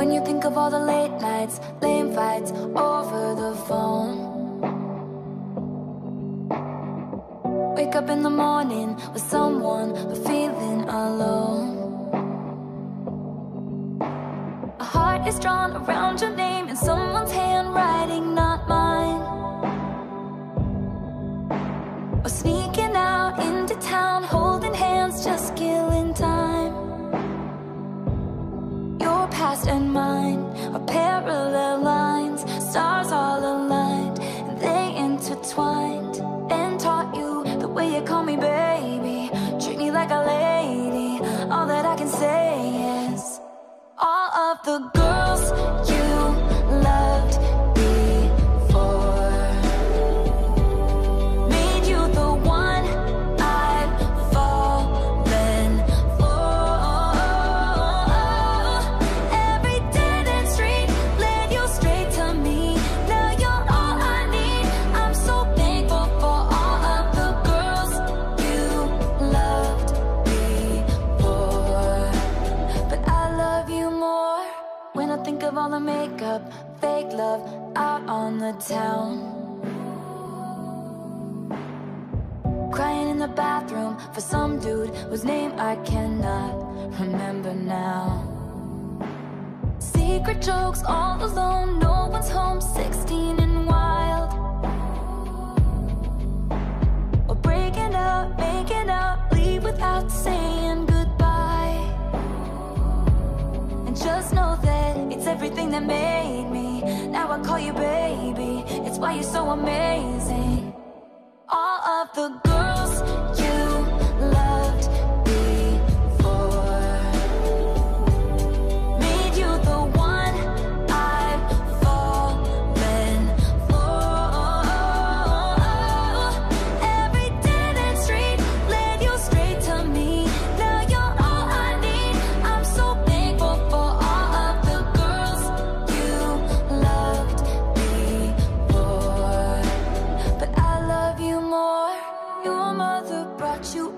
When you think of all the late nights, lame fights over the phone. Wake up in the morning with someone but feeling alone. A heart is drawn around your name can say when I think of all the makeup, fake love out on the town. Crying in the bathroom for some dude whose name I cannot remember now. Secret jokes all alone, no one's home, 16 and wild. Or breaking up, making up, leave without saying goodbye. And just know that everything that made me. Now I call you baby, it's why you're so amazing. All of the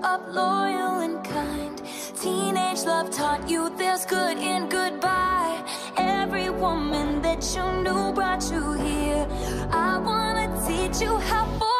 up loyal and kind. Teenage love taught you there's good in goodbye. Every woman that you knew brought you here. I wanna teach you how.